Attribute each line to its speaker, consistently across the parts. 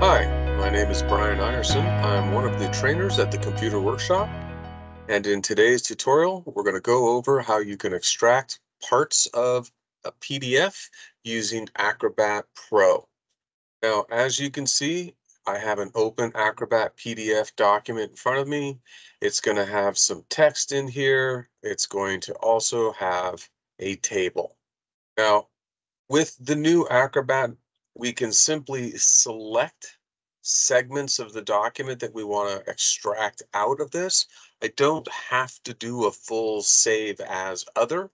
Speaker 1: Hi, my name is Brian Ierson. I'm one of the trainers at the Computer Workshop. And in today's tutorial, we're going to go over how you can extract parts of a PDF using Acrobat Pro. Now, as you can see, I have an open Acrobat PDF document in front of me. It's going to have some text in here. It's going to also have a table. Now, with the new Acrobat, we can simply select segments of the document that we want to extract out of this. I don't have to do a full save as other.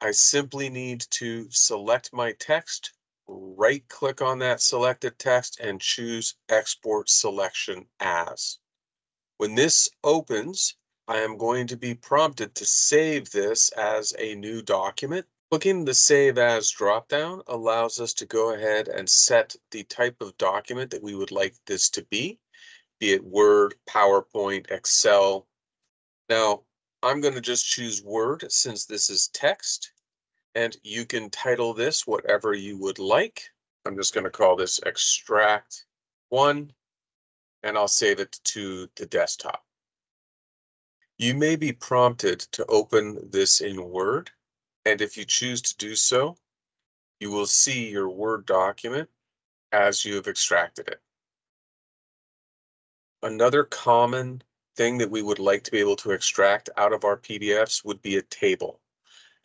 Speaker 1: I simply need to select my text, right click on that selected text and choose export selection as. When this opens, I am going to be prompted to save this as a new document. Clicking the Save As dropdown allows us to go ahead and set the type of document that we would like this to be, be it Word, PowerPoint, Excel. Now, I'm going to just choose Word since this is text, and you can title this whatever you would like. I'm just going to call this Extract 1, and I'll save it to the desktop. You may be prompted to open this in Word and if you choose to do so, you will see your Word document as you have extracted it. Another common thing that we would like to be able to extract out of our PDFs would be a table.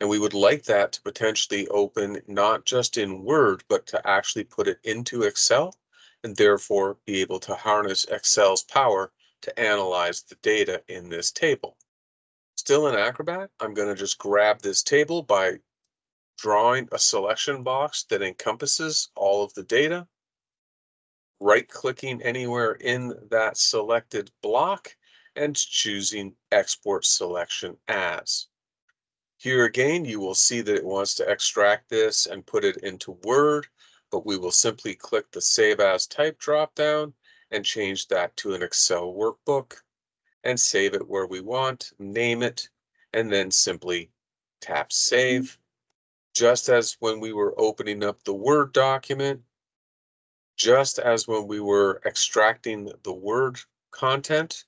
Speaker 1: And we would like that to potentially open not just in Word, but to actually put it into Excel and therefore be able to harness Excel's power to analyze the data in this table. Still in Acrobat, I'm going to just grab this table by drawing a selection box that encompasses all of the data, right clicking anywhere in that selected block and choosing export selection as. Here again, you will see that it wants to extract this and put it into Word, but we will simply click the Save As Type dropdown and change that to an Excel workbook and save it where we want, name it, and then simply tap save. Just as when we were opening up the Word document, just as when we were extracting the Word content,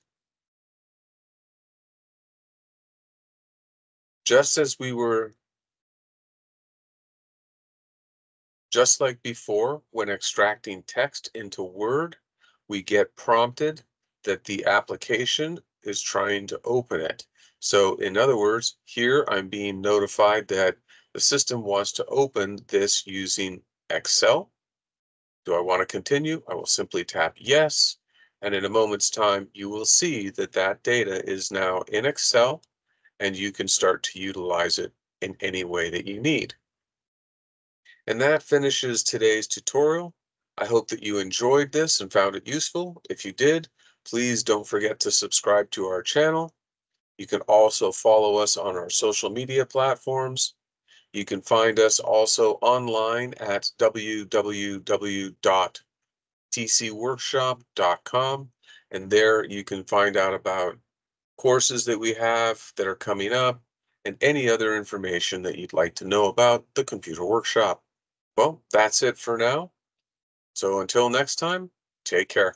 Speaker 1: just as we were Just like before, when extracting text into Word, we get prompted that the application is trying to open it. So in other words, here I'm being notified that the system wants to open this using Excel. Do I want to continue? I will simply tap yes. And in a moment's time, you will see that that data is now in Excel and you can start to utilize it in any way that you need. And that finishes today's tutorial. I hope that you enjoyed this and found it useful. If you did, Please don't forget to subscribe to our channel. You can also follow us on our social media platforms. You can find us also online at www.tcworkshop.com. And there you can find out about courses that we have that are coming up and any other information that you'd like to know about the Computer Workshop. Well, that's it for now. So until next time, take care.